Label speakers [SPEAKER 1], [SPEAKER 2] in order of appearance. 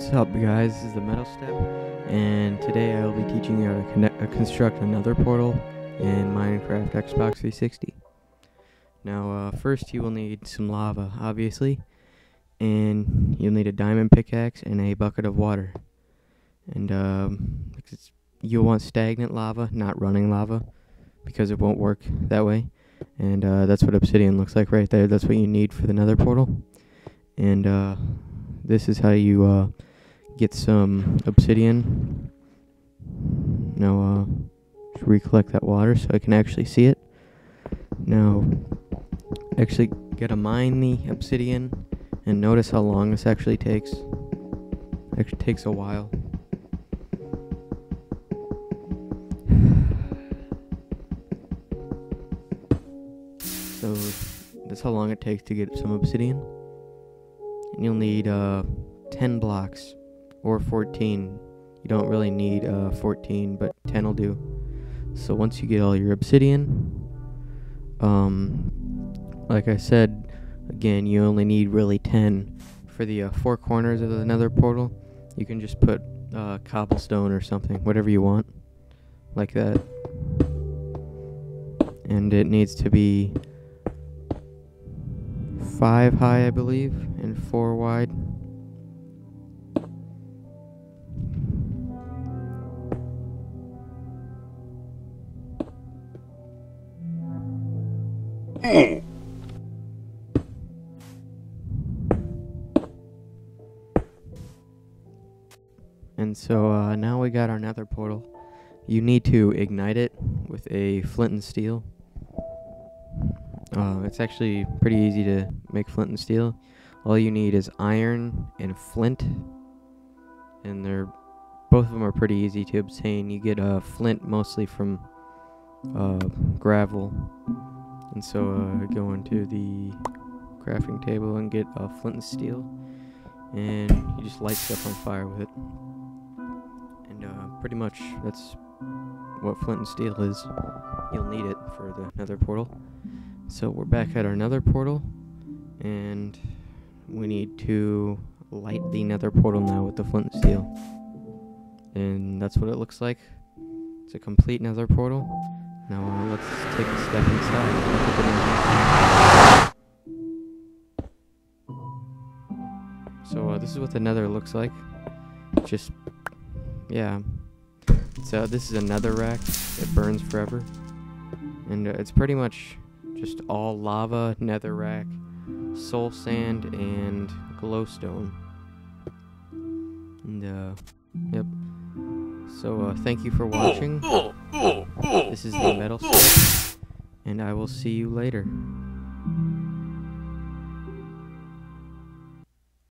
[SPEAKER 1] What's up, guys? This is the Metalstepp, and today I will be teaching you how to connect, uh, construct a nether portal in Minecraft Xbox 360. Now, uh, first you will need some lava, obviously, and you'll need a diamond pickaxe and a bucket of water. And um, you'll want stagnant lava, not running lava, because it won't work that way. And uh, that's what obsidian looks like right there. That's what you need for the nether portal. And uh, this is how you uh, get some obsidian. Now, uh, just recollect that water so I can actually see it. Now, actually gotta mine the obsidian and notice how long this actually takes. Actually takes a while. So, that's how long it takes to get some obsidian. And you'll need uh, 10 blocks or 14. You don't really need uh, 14, but 10 will do. So once you get all your obsidian, um, like I said, again, you only need really 10 for the uh, four corners of the nether portal. You can just put uh, cobblestone or something, whatever you want, like that. And it needs to be five high, I believe, and four wide. And so uh, now we got our nether portal. You need to ignite it with a flint and steel. Uh, it's actually pretty easy to make flint and steel. All you need is iron and flint, and they're both of them are pretty easy to obtain. You get uh, flint mostly from uh, gravel, and so uh, go into the crafting table and get uh, flint and steel, and you just light stuff on fire with it. And uh, pretty much that's what flint and steel is. You'll need it for the nether portal. So we're back at our nether portal, and we need to light the nether portal now with the flint and steel. And that's what it looks like. It's a complete nether portal. Now uh, let's take a step inside. So uh, this is what the nether looks like. Just, yeah. So this is a netherrack. It burns forever. And uh, it's pretty much just all lava, netherrack, soul sand, and glowstone. And, uh, yep. So, uh, thank you for watching. This is the Metalstepp, and I will see you later.